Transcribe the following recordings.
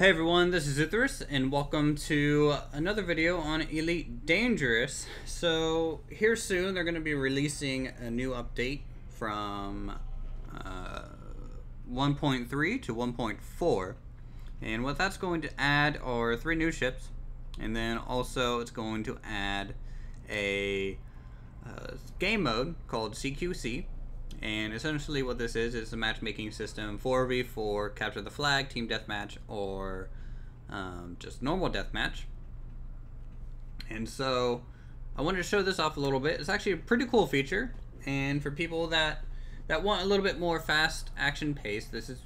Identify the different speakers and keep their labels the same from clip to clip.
Speaker 1: Hey everyone, this is Uthris, and welcome to another video on Elite Dangerous. So, here soon they're going to be releasing a new update from uh, 1.3 to 1.4. And what that's going to add are three new ships, and then also it's going to add a uh, game mode called CQC, and essentially, what this is is a matchmaking system 4v4, capture the flag, team deathmatch, or um, just normal deathmatch. And so, I wanted to show this off a little bit. It's actually a pretty cool feature, and for people that that want a little bit more fast action pace, this is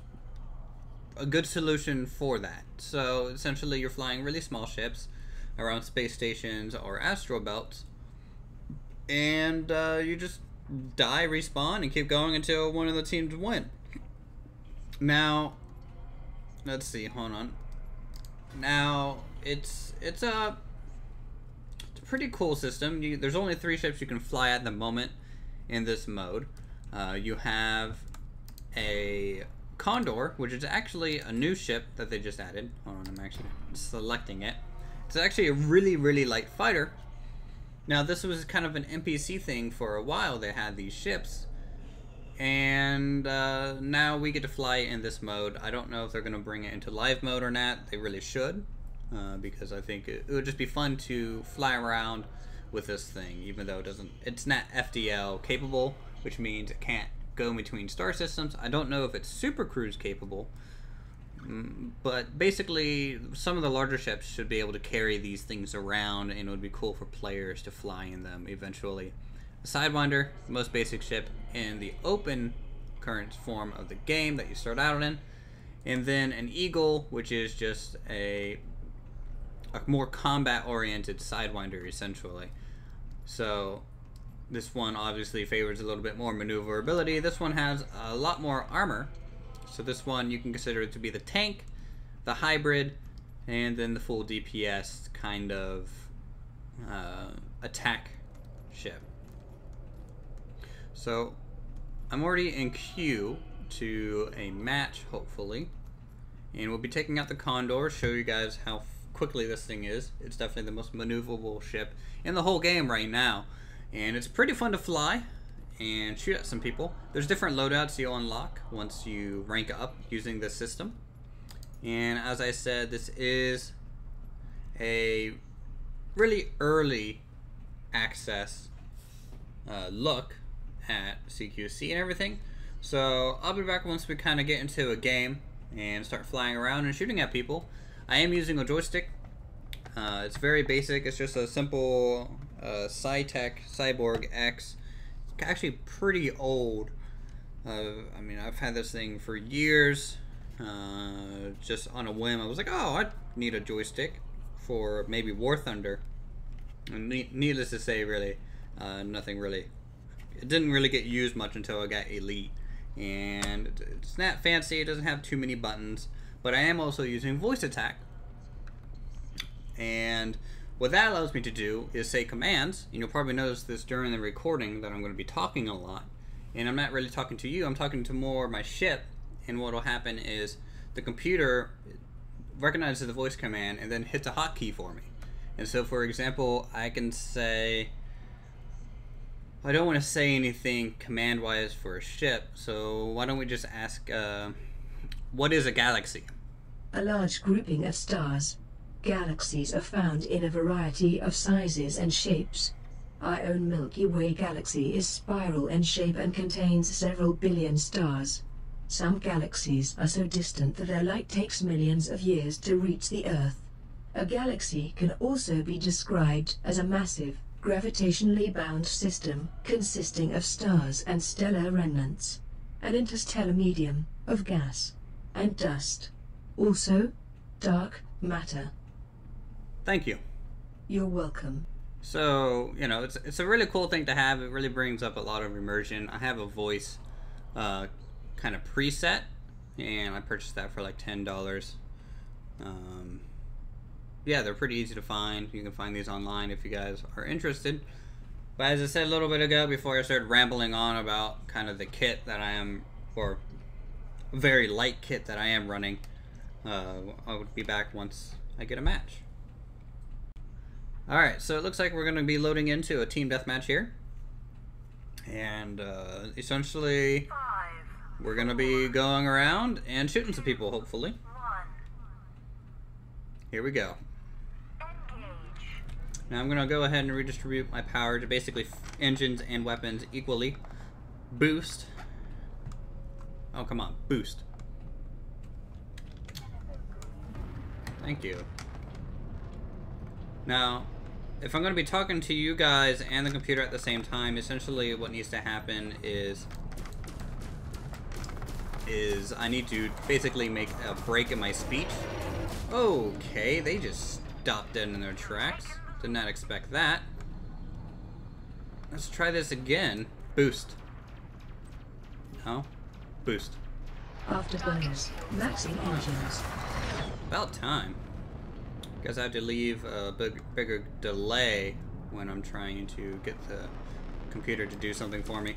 Speaker 1: a good solution for that. So essentially, you're flying really small ships around space stations or astral belts, and uh, you just die, respawn, and keep going until one of the teams win. Now, let's see. Hold on. Now, it's it's a it's a pretty cool system. You, there's only three ships you can fly at the moment in this mode. Uh, you have a Condor, which is actually a new ship that they just added. Hold on, I'm actually selecting it. It's actually a really, really light fighter now, this was kind of an NPC thing for a while. They had these ships, and uh, now we get to fly in this mode. I don't know if they're going to bring it into live mode or not. They really should, uh, because I think it, it, would just be fun to fly around with this thing, even though it doesn't. It's not FSD capable, which means it can't go between star systems. I don't know if it's super cruise capable. But basically, some of the larger ships should be able to carry these things around, and it would be cool for players to fly in them eventually. The Sidewinder, the most basic ship in the open current form of the game that you start out in, and then an Eagle, which is just a a more combat-oriented Sidewinder, essentially. So this one obviously favors a little bit more maneuverability. This one has a lot more armor, so this one you can consider it to be the tank, the hybrid, and then the full DPS kind of uh, attack ship. So I'm already in queue to a match, hopefully. And we'll be taking out the Condor, show you guys how quickly this thing is. It's definitely the most maneuverable ship in the whole game right now. And it's pretty fun to fly and shoot at some people. There's different loadouts you'll unlock once you rank up using this system. And as I said, this is a really early access uh, look at CQC and everything. So I'll be back once we kind of get into a game and start flying around and shooting at people. I am using a joystick. Uh, it's very basic. It's just a simple uh, Saitek Cyborg X actually pretty old. Uh, I mean, I've had this thing for years. Uh, just on a whim, I was like, oh, I need a joystick for maybe War Thunder. And needless to say, really, uh, nothing really. It didn't really get used much until I got Elite. And it's not fancy, it doesn't have too many buttons. But I am also using voice attack. And what that allows me to do is say commands, and you'll probably notice this during the recording that I'm going to be talking a lot. And I'm not really talking to you, I'm talking to more my ship, and what will happen is the computer recognizes the voice command and then hits a hotkey for me. And so, for example, I can say, I don't want to say anything command wise for a ship, so why don't we just ask, uh, what is a galaxy?
Speaker 2: A large grouping of stars. Galaxies are found in a variety of sizes and shapes. Our own Milky Way galaxy is spiral in shape and contains several billion stars. Some galaxies are so distant that their light takes millions of years to reach the Earth. A galaxy can also be described as a massive, gravitationally bound system consisting of stars and stellar remnants. An interstellar medium of gas and dust. Also, dark matter.
Speaker 1: Thank you.
Speaker 2: You're welcome.
Speaker 1: So, you know, it's, it's a really cool thing to have. It really brings up a lot of immersion. I have a voice uh, kind of preset, and I purchased that for like $10. Um, yeah, they're pretty easy to find. You can find these online if you guys are interested. But as I said a little bit ago, before I started rambling on about kind of the kit that I am, or very light kit that I am running, Uh, I'll be back once I get a match. Alright, so it looks like we're going to be loading into a team deathmatch here. And uh, essentially, we're going to be going around and shooting some people, hopefully. Here we go. Now I'm going to go ahead and redistribute my power to basically engines and weapons equally. Boost. Oh, come on. Boost. Thank you. Now, if I'm going to be talking to you guys and the computer at the same time, essentially what needs to happen is is I need to basically make a break in my speech. Okay, they just stopped dead in their tracks. Did not expect that. Let's try this again. Boost. No? Boost.
Speaker 2: Afterburners. Maxing engines.
Speaker 1: About time. Guess I have to leave a big, bigger delay when I'm trying to get the computer to do something for me.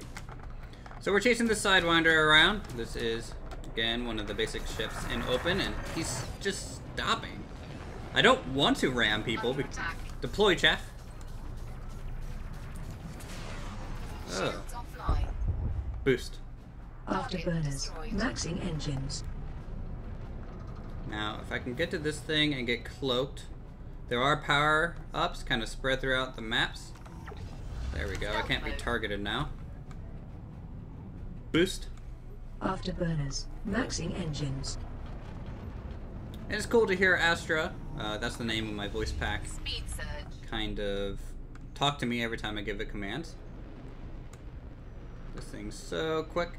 Speaker 1: So we're chasing the Sidewinder around. This is, again, one of the basic ships in open, and he's just stopping. I don't want to ram people. Deploy, Chaff. Oh. Boost.
Speaker 2: Afterburners. Maxing engines.
Speaker 1: Now, if I can get to this thing and get cloaked, there are power-ups kind of spread throughout the maps. There we go. I can't be targeted now. Boost.
Speaker 2: Afterburners. Maxing engines.
Speaker 1: And it's cool to hear Astra, uh, that's the name of my voice pack,
Speaker 3: Speed surge.
Speaker 1: kind of talk to me every time I give it commands. This thing's so quick.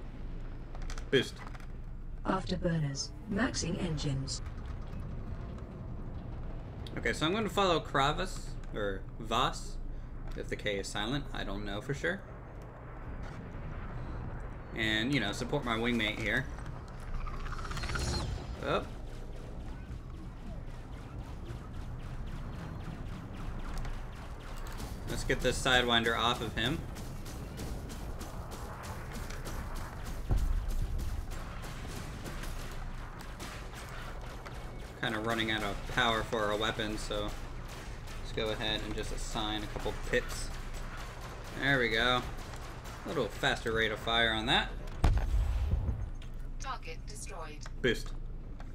Speaker 1: Boost.
Speaker 2: Afterburners. Maxing engines.
Speaker 1: Okay, so I'm going to follow Kravas, or Vas, if the K is silent. I don't know for sure. And, you know, support my wingmate here. Oh. Let's get this Sidewinder off of him. Kind of running out of power for our weapons, so let's go ahead and just assign a couple pips. There we go. A little faster rate of fire on that.
Speaker 3: Target destroyed.
Speaker 1: Boost.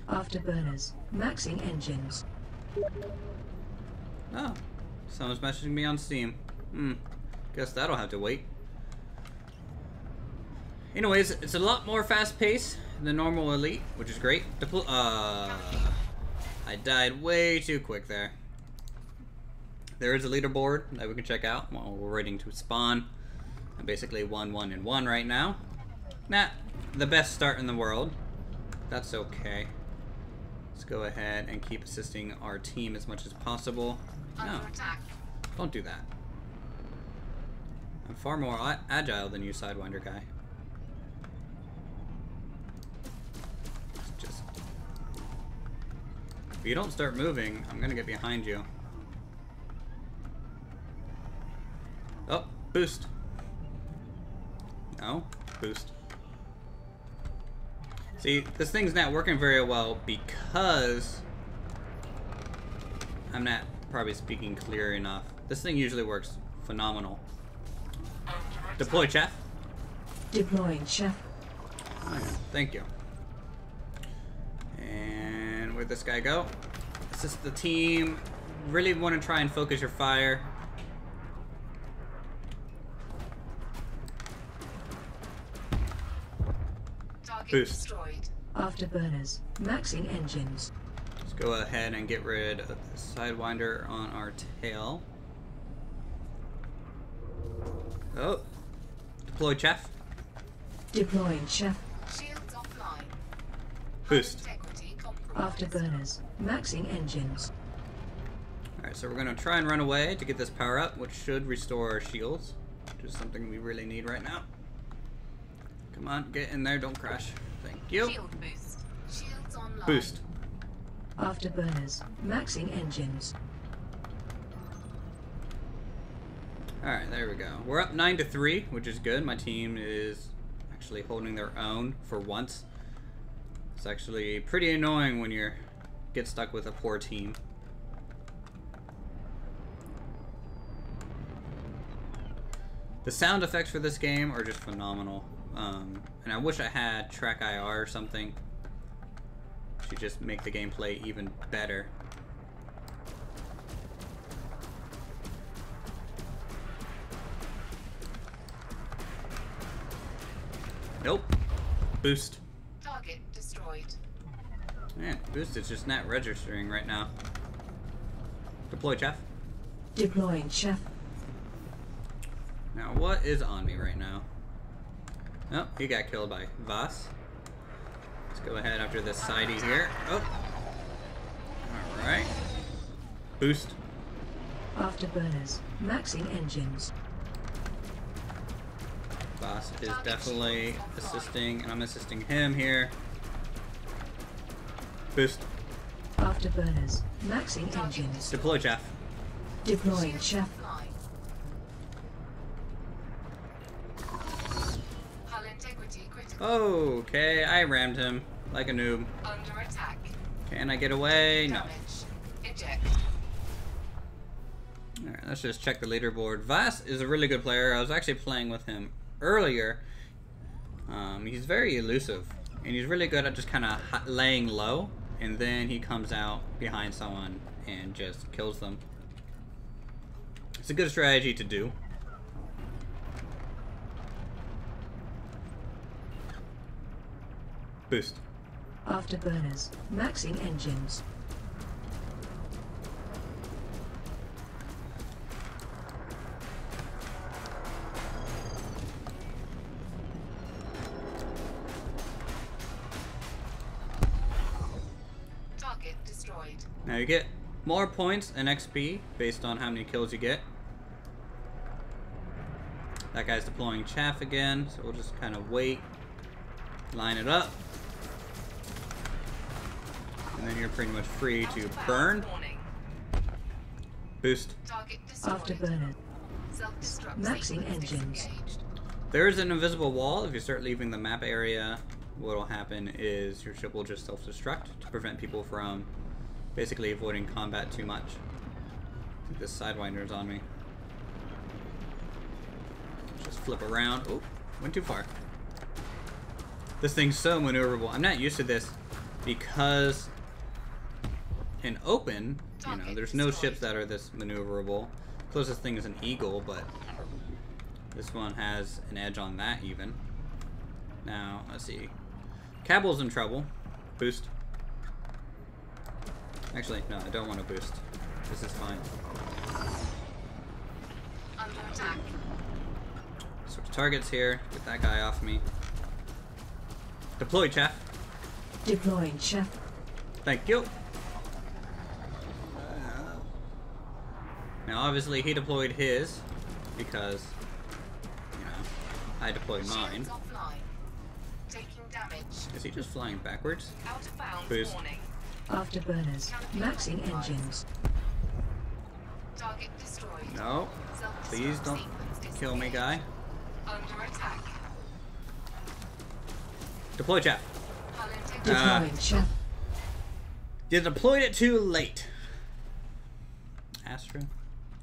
Speaker 2: Afterburners. Maxing engines.
Speaker 1: Oh, someone's messaging me on Steam. Hmm, guess that'll have to wait. Anyways, it's a lot more fast-paced than normal Elite, which is great. Depl uh, I died way too quick there. There is a leaderboard that we can check out while we're waiting to spawn. I'm basically 1, 1, and 1 right now. Not the best start in the world. That's okay. Let's go ahead and keep assisting our team as much as possible. No, don't do that. I'm far more agile than you, Sidewinder guy. If you don't start moving, I'm gonna get behind you. Oh, boost. No, boost. See, this thing's not working very well because I'm not probably speaking clear enough. This thing usually works phenomenal. Deploy, chaff.
Speaker 2: Deploying
Speaker 1: chaff. Thank you. And where'd this guy go? This is the team. Really want to try and focus your fire.
Speaker 3: Target
Speaker 1: Boost.
Speaker 3: destroyed.
Speaker 2: Afterburners. Maxing engines.
Speaker 1: Let's go ahead and get rid of the Sidewinder on our tail. Oh. Deploy, chaff.
Speaker 2: Deploying chaff.
Speaker 3: Shields offline.
Speaker 1: Boost.
Speaker 3: Integrity compromised.
Speaker 2: Afterburners. Maxing engines.
Speaker 1: Alright, so we're gonna try and run away to get this power up, which should restore our shields, which is something we really need right now. Come on, get in there, don't crash. Thank you.
Speaker 3: Shield boost. Shields online.
Speaker 1: Boost.
Speaker 2: Afterburners. Maxing engines.
Speaker 1: Alright, there we go. We're up 9 to 3, which is good. My team is actually holding their own for once. It's actually pretty annoying when you're get stuck with a poor team. The sound effects for this game are just phenomenal. Um, and I wish I had Track IR or something to just make the gameplay even better. Nope. Boost. Man, boost is just not registering right now. Deploy, Chaff.
Speaker 2: Deploying chaff.
Speaker 1: Now, what is on me right now? Oh, he got killed by Voss. Let's go ahead after this sidey here. Oh. Alright. Boost.
Speaker 2: Afterburners. Maxing engines.
Speaker 1: Voss is definitely assisting, and I'm assisting him here. Boost.
Speaker 2: Afterburners. Maxing engines.
Speaker 1: Deploy, Jeff.
Speaker 2: Deploying chaff.
Speaker 3: Offline. Hull.
Speaker 1: Okay, I rammed him like a noob.
Speaker 3: Under attack.
Speaker 1: Can I get away? No.
Speaker 3: Damage. Eject.
Speaker 1: Alright, let's just check the leaderboard. Vass is a really good player. I was actually playing with him earlier. Um, he's very elusive, and he's really good at just kind of laying low, and then he comes out behind someone and just kills them. It's a good strategy to do. Boost.
Speaker 2: Afterburners. Maxing engines.
Speaker 1: You get more points and XP based on how many kills you get. That guy's deploying chaff again, so we'll just kind of wait, line it up, and then you're pretty much free to burn, boost.
Speaker 2: Afterburner. Maxing engines.
Speaker 1: There is an invisible wall. If you start leaving the map area, what will happen is your ship will just self-destruct to prevent people from basically avoiding combat too much. I think this Sidewinder's on me. Just flip around. Oh, went too far. This thing's so maneuverable. I'm not used to this because in open, you know, there's no ships that are this maneuverable. Closest thing is an Eagle, but this one has an edge on that even. Now, let's see. Cabal's in trouble. Boost. Actually, no, I don't want to boost. This is fine.
Speaker 3: Under attack.
Speaker 1: Switch targets here. Get that guy off me. Deploy, chaff.
Speaker 2: Deploying chaff.
Speaker 1: Thank you. Now, obviously, he deployed his because, you know, I deployed mine.
Speaker 3: Shields offline. Taking damage.
Speaker 1: Is he just flying backwards?
Speaker 3: Out of bounds.
Speaker 1: Boost.
Speaker 3: Warning.
Speaker 2: Afterburners. Maxing engines.
Speaker 3: Target destroyed.
Speaker 1: No. Please don't kill me, guy.
Speaker 3: disengaged. Under attack.
Speaker 1: Deploy, chaff.
Speaker 3: Hull integrity.
Speaker 1: Ah.
Speaker 2: Deploying.
Speaker 1: You deployed it too late. Astra,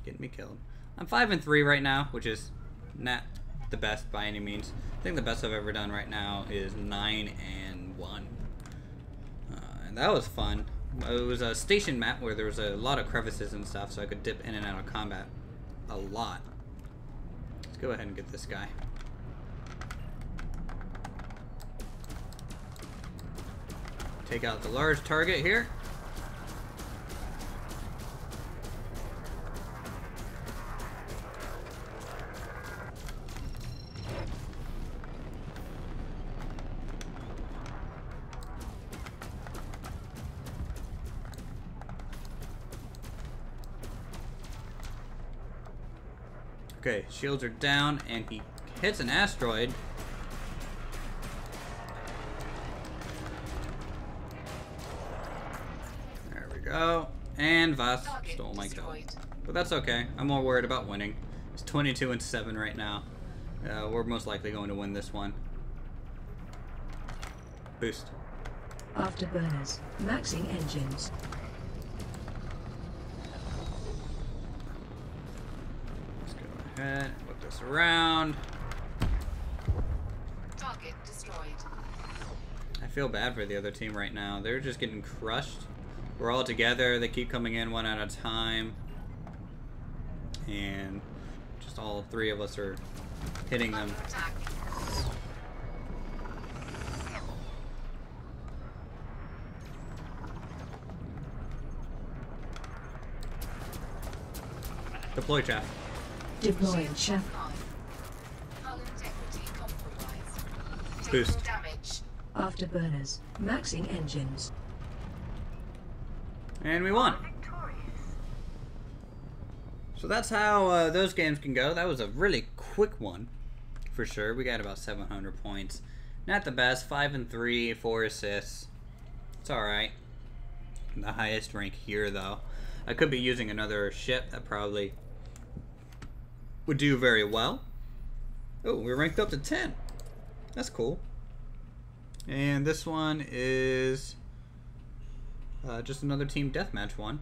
Speaker 1: getting me killed. I'm five and three right now, which is not the best by any means. I think the best I've ever done right now is nine and one, uh, and that was fun. It was a station map where there was a lot of crevices and stuff, so I could dip in and out of combat a lot. Let's go ahead and get this guy. Take out the large target here. Okay, shields are down, and he hits an asteroid. There we go. And Voss stole my kill. But that's okay. I'm more worried about winning. It's 22 and 7 right now. Uh, we're most likely going to win this one. Boost.
Speaker 2: Afterburners. Maxing engines.
Speaker 1: This around.
Speaker 3: Target destroyed.
Speaker 1: I feel bad for the other team right now. They're just getting crushed. We're all together. They keep coming in one at a time. And just all three of us are hitting them.
Speaker 3: Under attack.
Speaker 1: Deploy chaff.
Speaker 2: Deploying chaff.
Speaker 1: Boost.
Speaker 3: damage.
Speaker 2: Afterburners. Maxing engines.
Speaker 1: And we won. So that's how uh, those games can go. That was a really quick one, for sure. We got about 700 points. Not the best. Five and three, four assists. It's all right. The highest rank here, though. I could be using another ship that probably would do very well. Oh, we're ranked up to 10. That's cool. And this one is uh, just another team deathmatch one.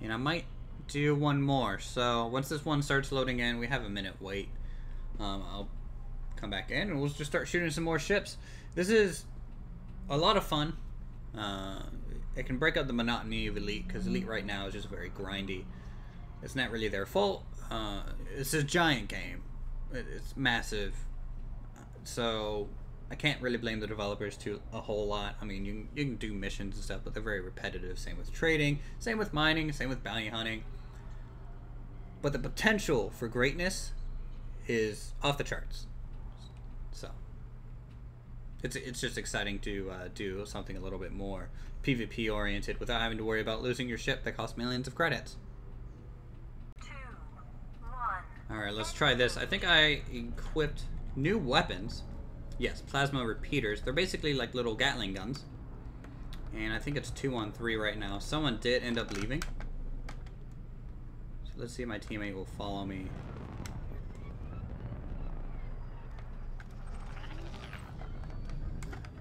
Speaker 1: And I might do one more. So once this one starts loading in, we have a minute wait. Um, I'll come back in and we'll just start shooting some more ships. This is a lot of fun. Uh, it can break up the monotony of Elite because Elite right now is just very grindy. It's not really their fault. Uh, it's a giant game. It's massive. So I can't really blame the developers to a whole lot. I mean, you, you can do missions and stuff, but they're very repetitive. Same with trading, same with mining, same with bounty hunting. But the potential for greatness is off the charts. So it's it's just exciting to uh, do something a little bit more PvP oriented without having to worry about losing your ship that costs millions of credits. All right, let's try this. I think I equipped new weapons. Yes, plasma repeaters. They're basically like little Gatling guns. And I think it's two on three right now. Someone did end up leaving. So let's see if my teammate will follow me.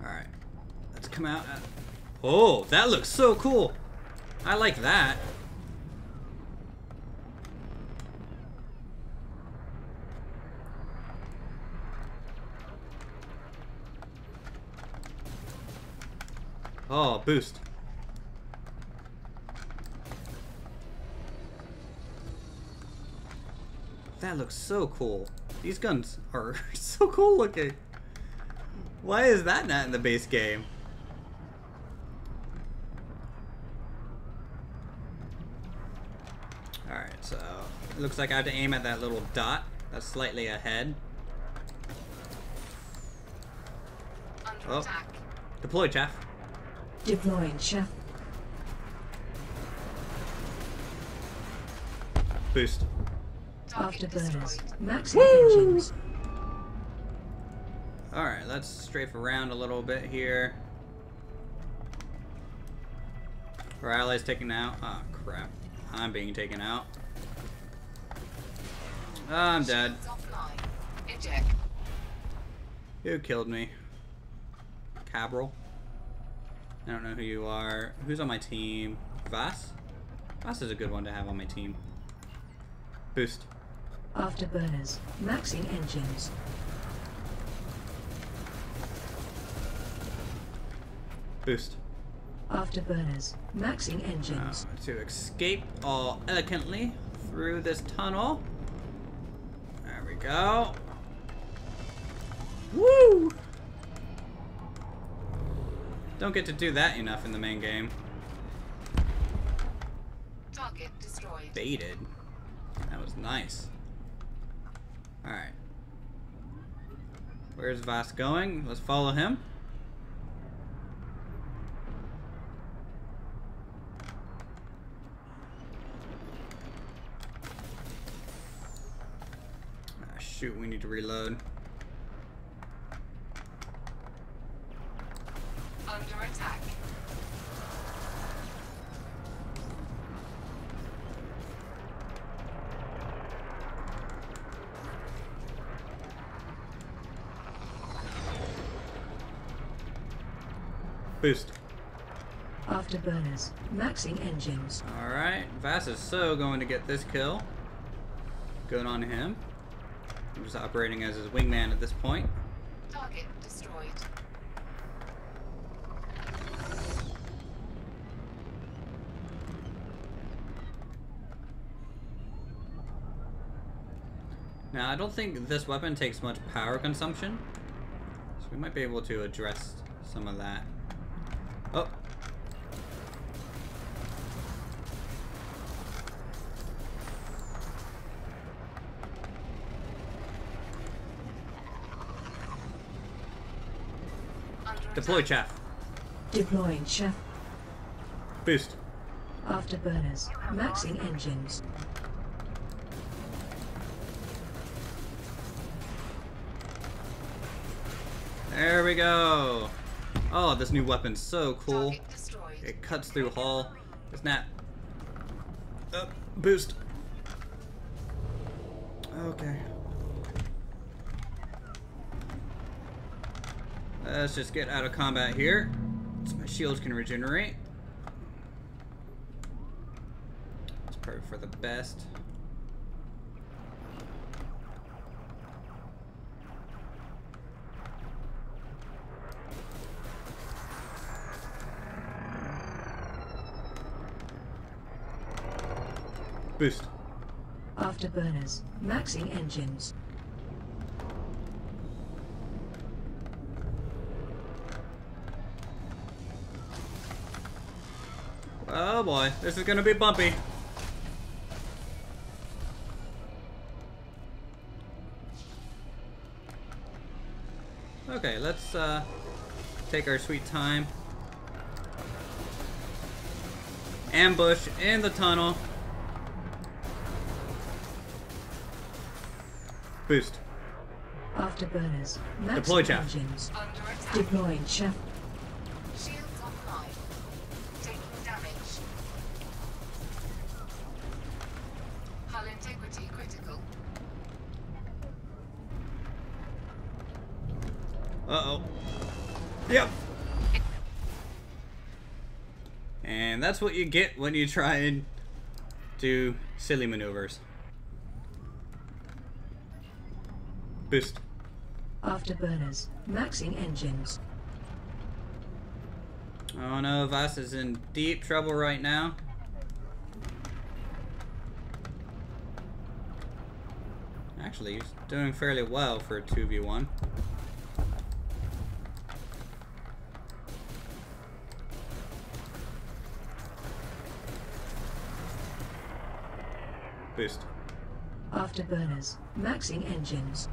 Speaker 1: Alright. Let's come out. Oh, that looks so cool. I like that. Oh, boost. That looks so cool. These guns are so cool looking. Why is that not in the base game? Alright, so it looks like I have to aim at that little dot that's slightly ahead.
Speaker 3: Under
Speaker 1: Oh.
Speaker 3: attack.
Speaker 1: Deploy, chaff.
Speaker 2: Deploying chaff.
Speaker 1: Boost.
Speaker 3: Target
Speaker 2: Afterburners.
Speaker 3: destroyed.
Speaker 2: Maxing engines.
Speaker 1: Alright, let's strafe around a little bit here. Our allies taken out. Oh crap. I'm being taken out. Oh, I'm dead.
Speaker 3: Shields offline. Eject.
Speaker 1: Who killed me? Cabral? I don't know who you are. Who's on my team? Vass? Vass is a good one to have on my team. Boost.
Speaker 2: Afterburners. Maxing engines.
Speaker 1: Boost.
Speaker 2: Afterburners. Maxing engines.
Speaker 1: Uh, to escape all elegantly through this tunnel. There we go. Woo! Don't get to do that enough in the main game.
Speaker 3: Target destroyed.
Speaker 1: Baited. That was nice. Alright. Where's Voss going? Let's follow him. Ah, shoot, we need to reload.
Speaker 2: Afterburners. Maxing engines.
Speaker 1: Alright, Vass is so going to get this kill. Good on him. I'm just operating as his wingman at this point.
Speaker 3: Target destroyed.
Speaker 1: Now, I don't think this weapon takes much power consumption. So we might be able to address some of that. Oh.
Speaker 3: Under
Speaker 1: Deploy
Speaker 3: attack.
Speaker 1: chaff.
Speaker 2: Deploying chaff.
Speaker 1: Boost.
Speaker 2: Afterburners. Maxing engines.
Speaker 1: There we go. Oh, this new weapon's so cool. It cuts through hull. Isn't. Uh, boost. Okay. Let's just get out of combat here. So my shields can regenerate. It's probably for the best. Boost.
Speaker 2: Afterburners. Maxing engines.
Speaker 1: Boy, this is gonna be bumpy. Okay, let's uh, take our sweet time. Ambush in the tunnel. Boost.
Speaker 2: Afterburners.
Speaker 1: Deploy chaff.
Speaker 2: engines.
Speaker 3: Under attack.
Speaker 2: Deploying
Speaker 1: chaff. Yep. And that's what you get when you try and do silly maneuvers. Boost.
Speaker 2: Afterburners. Maxing engines.
Speaker 1: Oh no, Vass is in deep trouble right now. Actually, he's doing fairly well for a 2v1. Boost.
Speaker 2: Afterburners. Maxing engines.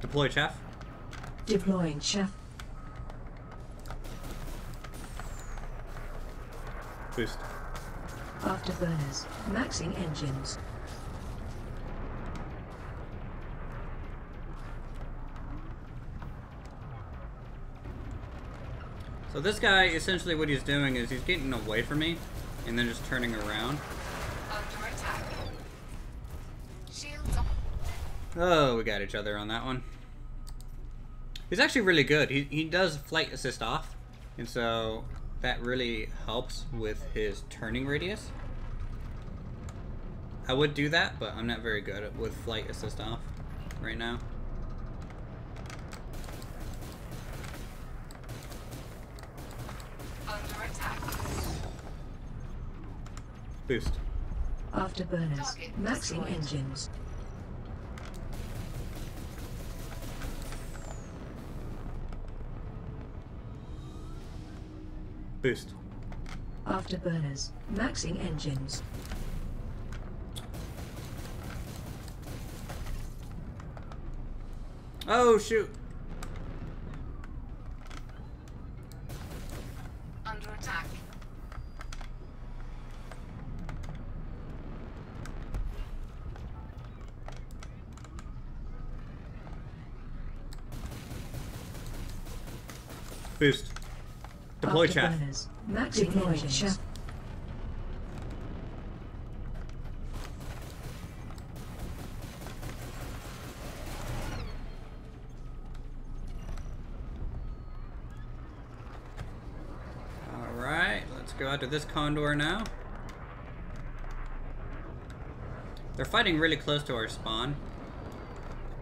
Speaker 1: Deploy chaff.
Speaker 2: Deploying chaff.
Speaker 1: Boost.
Speaker 2: Afterburners. Maxing engines.
Speaker 1: So this guy, essentially what he's doing is he's getting away from me and then just turning around.
Speaker 3: Under attack. Shields on.
Speaker 1: Oh, we got each other on that one. He's actually really good. He, he does flight assist off, and so that really helps with his turning radius. I would do that, but I'm not very good with flight assist off right now. Boost.
Speaker 2: Afterburners.
Speaker 3: Target
Speaker 2: Maxing engines.
Speaker 1: Boost.
Speaker 2: Afterburners. Maxing engines.
Speaker 1: Oh, shoot.
Speaker 3: Under attack.
Speaker 1: Boost. Deploy
Speaker 2: chat. Chat. Alright, let's
Speaker 1: go out to this condor now. They're fighting really close to our spawn,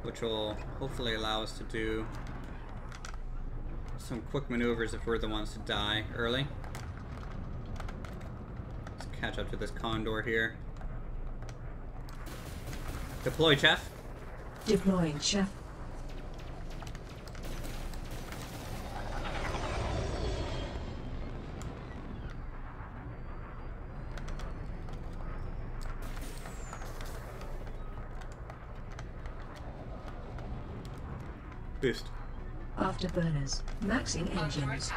Speaker 1: which will hopefully allow us to do some quick maneuvers if we're the ones to die early. Let's catch up to this condor here. Deploy, chaff.
Speaker 2: Deploying chaff.
Speaker 1: Boost.
Speaker 2: Afterburners. Maxing
Speaker 3: Under
Speaker 2: engines.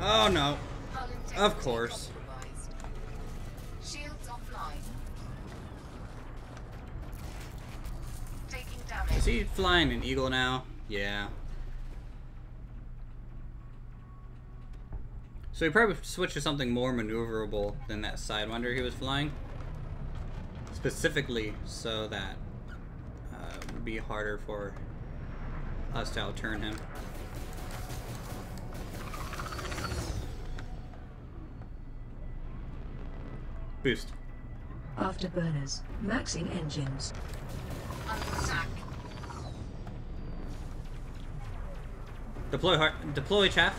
Speaker 1: Oh no. Of course.
Speaker 3: compromised. Shields offline. Taking damage.
Speaker 1: Is he flying an eagle now? Yeah. So he probably switched to something more maneuverable than that Sidewinder he was flying. Specifically so that it would be harder for us to outturn him. Boost.
Speaker 2: Afterburners. Maxing engines.
Speaker 1: Deploy heart. Deploy chaff.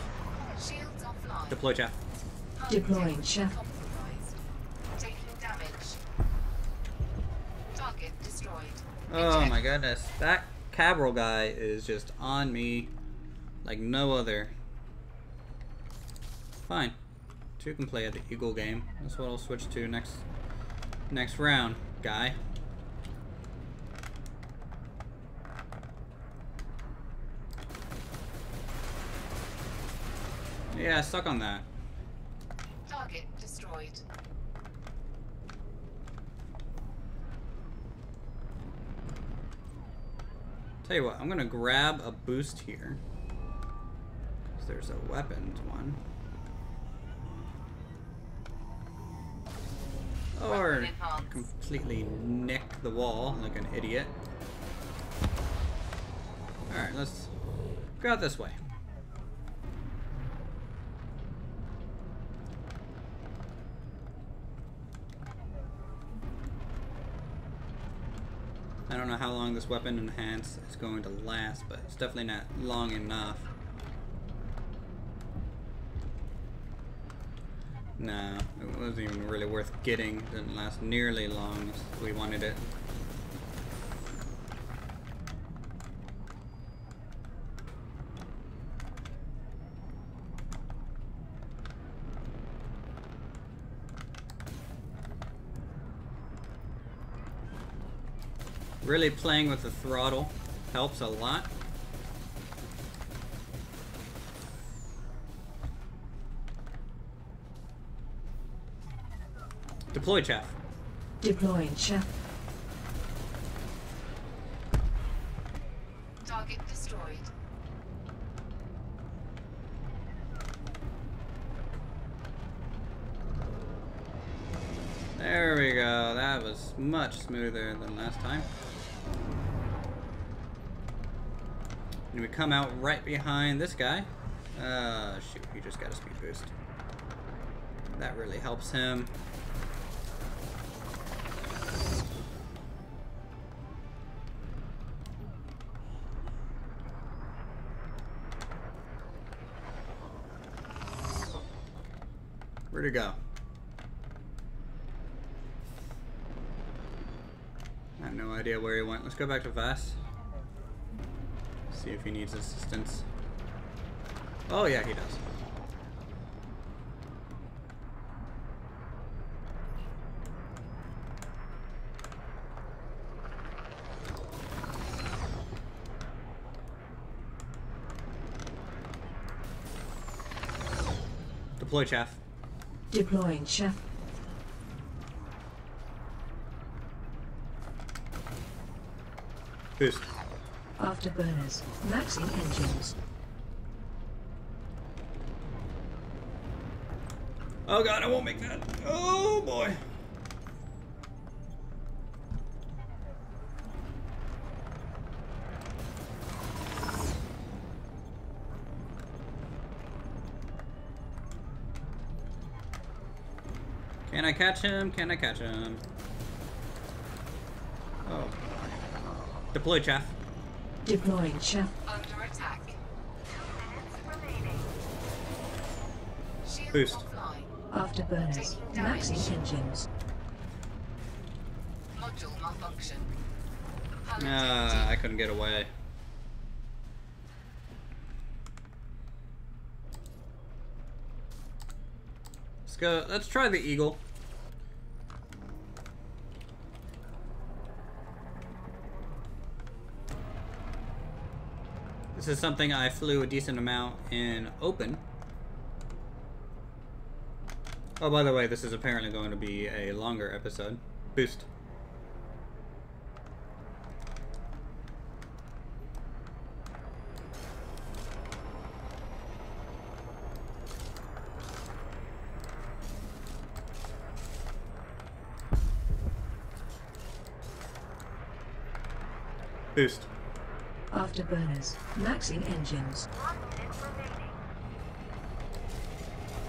Speaker 1: Deploy chaff.
Speaker 2: Deploying
Speaker 3: chaff. Taking damage. Target destroyed.
Speaker 1: Oh my goodness. That Cabral guy is just on me like no other. Fine. Two can play at the Eagle game. That's what I'll switch to next next round, guy. Yeah, stuck on that.
Speaker 3: Target destroyed.
Speaker 1: Tell you what, I'm gonna grab a boost here. Cause there's a weapons one. Or completely nick the wall like an idiot. Alright, let's go out this way. I don't know how long this weapon enhance is going to last, but it's definitely not long enough. No, it wasn't even really worth getting. It Didn't last nearly long as we wanted it. Really playing with the throttle helps a lot. Deploy chaff.
Speaker 2: Deploying chaff.
Speaker 3: Target destroyed.
Speaker 1: There we go. That was much smoother than last time. And we come out right behind this guy. Uh, shoot, he just got a speed boost. That really helps him. Where'd he go? I have no idea where he went. Let's go back to Vass. See if he needs assistance. Oh yeah, he does. Deploy chaff.
Speaker 2: Deploying chaff.
Speaker 1: Boost.
Speaker 2: Afterburners. Maxing engines.
Speaker 1: Oh god, I won't make that. Oh boy. Can I catch him? Can I catch him? Oh. Deploy chaff.
Speaker 2: Deploying chaff.
Speaker 3: Under attack. Shields
Speaker 1: Boost.
Speaker 3: offline.
Speaker 2: Afterburners. Maxing engines.
Speaker 3: Module malfunction.
Speaker 1: Ah, I couldn't get away. Let's go. Let's try the eagle. This is something I flew a decent amount in open. Oh, by the way, this is apparently going to be a longer episode. Boost. Boost.
Speaker 2: Afterburners. Maxing engines.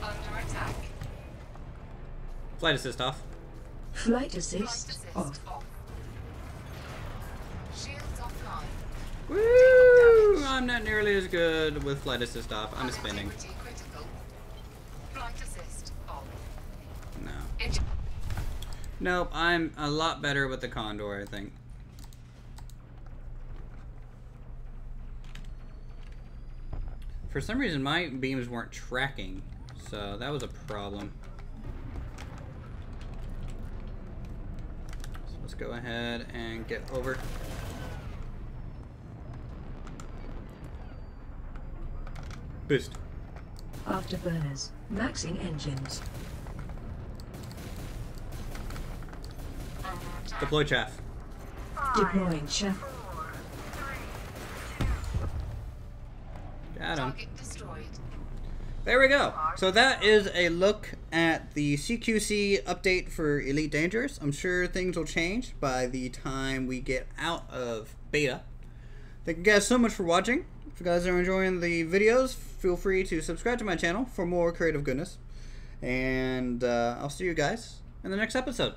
Speaker 3: Under attack.
Speaker 1: Flight assist off.
Speaker 2: Flight
Speaker 3: Flight
Speaker 2: assist
Speaker 3: assist
Speaker 2: off.
Speaker 3: off. Shields offline.
Speaker 1: Woo! I'm not nearly as good with flight assist off. I'm spinning.
Speaker 3: Integrity critical. Flight assist off.
Speaker 1: No. Nope, I'm a lot better with the Condor, I think. For some reason, my beams weren't tracking, so that was a problem. So let's go ahead and get over. Boost.
Speaker 2: Afterburners. Maxing engines.
Speaker 1: Deploy chaff.
Speaker 2: Deploying chaff.
Speaker 1: Got him. There we go. So that is a look at the CQC update for Elite Dangerous. I'm sure things will change by the time we get out of beta. Thank you guys so much for watching. If you guys are enjoying the videos, feel free to subscribe to my channel for more creative goodness. And uh, I'll see you guys in the next episode.